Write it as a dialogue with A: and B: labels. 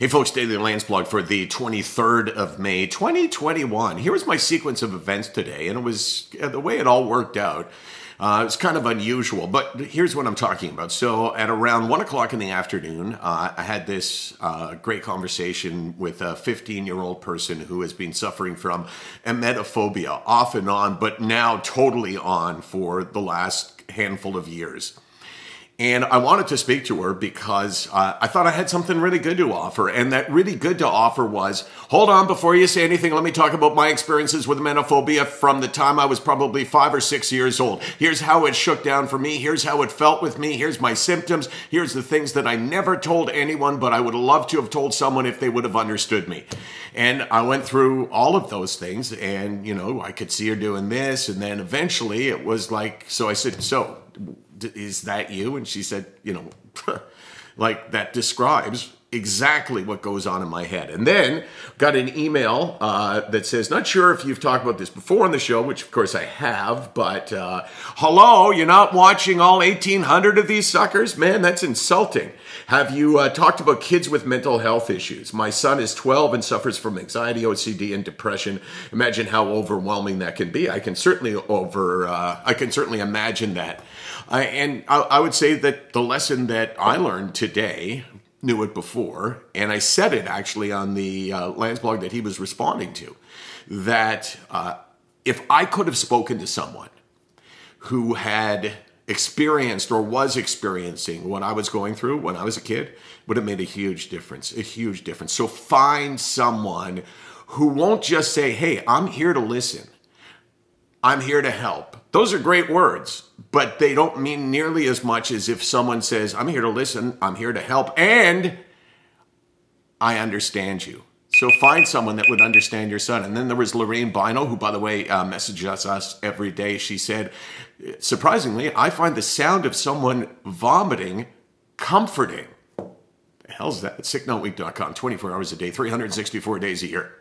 A: Hey folks, Daily Landsblog for the 23rd of May, 2021. Here was my sequence of events today, and it was uh, the way it all worked out. Uh, it's kind of unusual, but here's what I'm talking about. So, at around one o'clock in the afternoon, uh, I had this uh, great conversation with a 15 year old person who has been suffering from emetophobia off and on, but now totally on for the last handful of years. And I wanted to speak to her because uh, I thought I had something really good to offer. And that really good to offer was hold on, before you say anything, let me talk about my experiences with emetophobia from the time I was probably five or six years old. Here's how it shook down for me. Here's how it felt with me. Here's my symptoms. Here's the things that I never told anyone, but I would love to have told someone if they would have understood me. And I went through all of those things, and, you know, I could see her doing this. And then eventually it was like, so I said, so is that you? And she said, you know, like that describes exactly what goes on in my head. And then got an email uh, that says, not sure if you've talked about this before on the show, which of course I have, but uh, hello, you're not watching all 1,800 of these suckers? Man, that's insulting. Have you uh, talked about kids with mental health issues? My son is 12 and suffers from anxiety, OCD, and depression. Imagine how overwhelming that can be. I can certainly over, uh, I can certainly imagine that. and I, I would say that the lesson that I learned today knew it before, and I said it actually on the uh, Landsblog that he was responding to, that uh, if I could have spoken to someone who had experienced or was experiencing what I was going through when I was a kid, would have made a huge difference, a huge difference. So find someone who won't just say, hey, I'm here to listen. I'm here to help. Those are great words, but they don't mean nearly as much as if someone says, I'm here to listen, I'm here to help, and I understand you. So find someone that would understand your son. And then there was Lorraine Bino, who, by the way, uh, messages us every day. She said, surprisingly, I find the sound of someone vomiting comforting. The hell's that? SickNotWeak.com, 24 hours a day, 364 days a year.